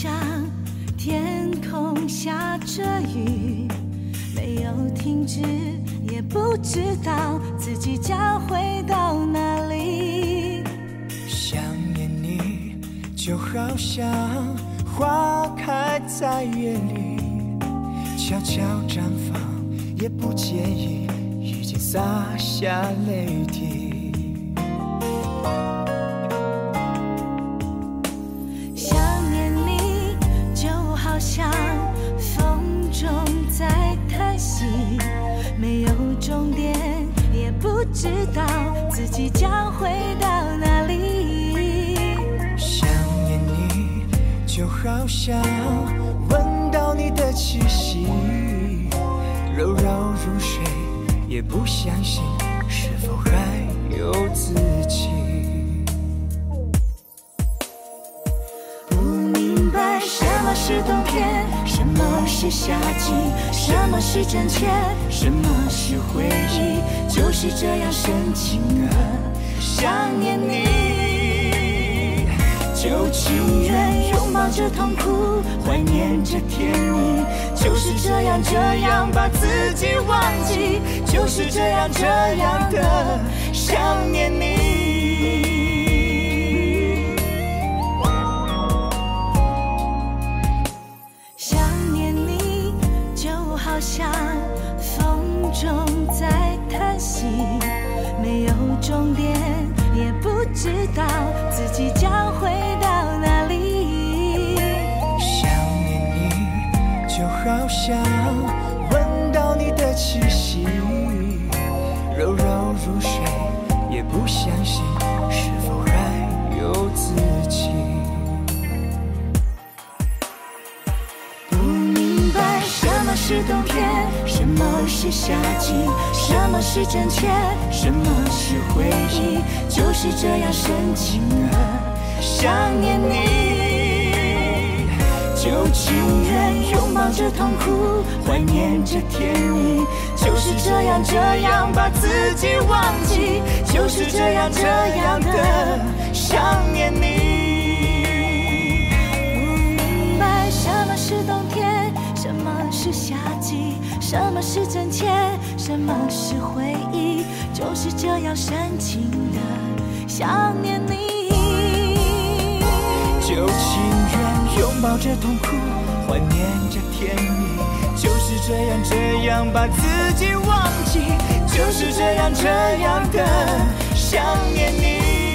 像天空下着雨，没有停止，也不知道自己将回到哪里。想念你，就好像花开在夜里，悄悄绽放，也不介意已经洒下泪滴。知道自己将回到哪里。想念你，就好像闻到你的气息，柔柔如水，也不相信是否还有自己。不明白什么是冬天，什么是夏季，什么是真切，什么是回忆，就是这样深情的想念你，就情愿拥抱着痛苦，怀念着甜蜜，就是这样这样把自己忘记，就是这样这样的想念你。中在叹息，没有终点，也不知道自己将回到哪里。想念你，就好像闻到你的气息，柔柔如水，也不相信是否还有自己。不明白什么是冬天，是夏季，什么是真切，什么是回忆，就是这样深情的想念你，就情愿拥抱着痛苦，怀念着甜蜜，就是这样这样把自己忘记，就是这样这样的。什么是真切，什么是回忆，就是这样深情的想念你。就情愿拥抱着痛苦，怀念着甜蜜，就是这样这样把自己忘记，就是这样这样的想念你。